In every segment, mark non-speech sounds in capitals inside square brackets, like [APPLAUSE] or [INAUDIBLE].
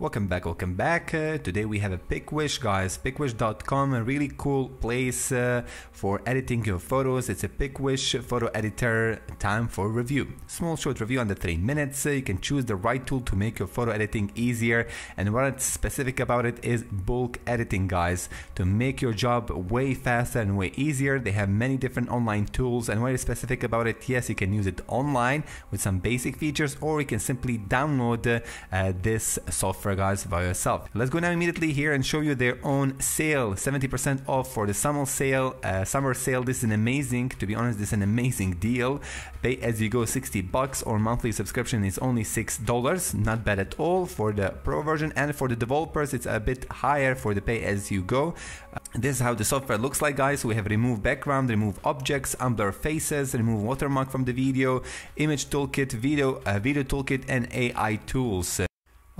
Welcome back, welcome back. Uh, today we have a PicWish, guys. PicWish.com, a really cool place uh, for editing your photos. It's a PicWish photo editor. Time for review. Small short review under three minutes. Uh, you can choose the right tool to make your photo editing easier. And what's specific about it is bulk editing, guys. To make your job way faster and way easier. They have many different online tools. And what is specific about it? Yes, you can use it online with some basic features, or you can simply download uh, this software guys by yourself. Let's go now immediately here and show you their own sale. 70% off for the summer sale uh, summer sale. This is an amazing to be honest this is an amazing deal. Pay as you go 60 bucks or monthly subscription is only six dollars. Not bad at all for the pro version. And for the developers it's a bit higher for the pay as you go. Uh, this is how the software looks like guys. We have remove background remove objects unblur faces remove watermark from the video image toolkit video uh, video toolkit and AI tools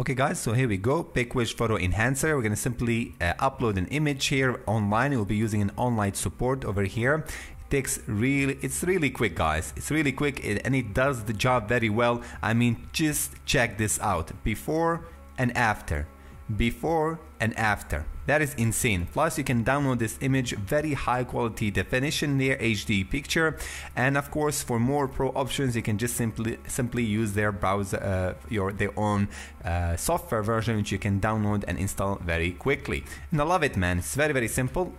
Okay guys, so here we go, PicWish Photo Enhancer. We're gonna simply uh, upload an image here online. We'll be using an online support over here. It takes really, it's really quick guys. It's really quick and it does the job very well. I mean, just check this out, before and after before and after. That is insane. Plus you can download this image, very high quality definition there, HD picture. And of course for more pro options you can just simply simply use their browser, uh, your their own uh, software version which you can download and install very quickly. And I love it man, it's very very simple.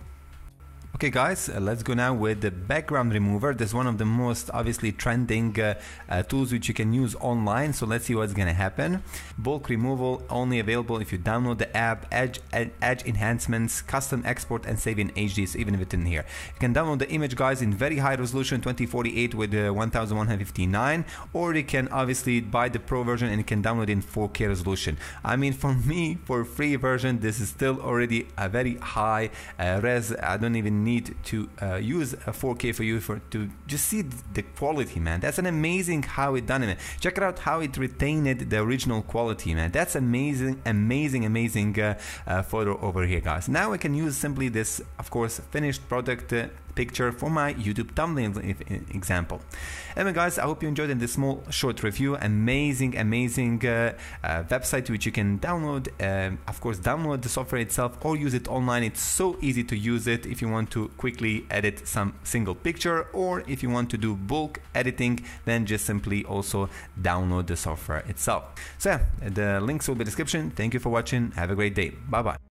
Okay guys, uh, let's go now with the background remover. This is one of the most obviously trending uh, uh, tools which you can use online. So let's see what's gonna happen. Bulk removal only available if you download the app, Edge, Edge enhancements, custom export and save in HD, so even if it's in here. You can download the image guys in very high resolution 2048 with uh, 1159 or you can obviously buy the pro version and you can download in 4K resolution. I mean for [LAUGHS] me, for free version, this is still already a very high uh, res. I don't even need to uh, use a 4K for you for to just see the quality, man. That's an amazing how it done it. Check it out how it retained the original quality, man. That's amazing, amazing, amazing uh, uh, photo over here, guys. Now I can use simply this, of course, finished product uh, picture for my YouTube thumbnail example. Anyway guys, I hope you enjoyed this small short review. Amazing, amazing uh, uh, website which you can download. Um, of course, download the software itself or use it online. It's so easy to use it if you want to quickly edit some single picture or if you want to do bulk editing, then just simply also download the software itself. So yeah, the links will be in the description. Thank you for watching. Have a great day. Bye bye.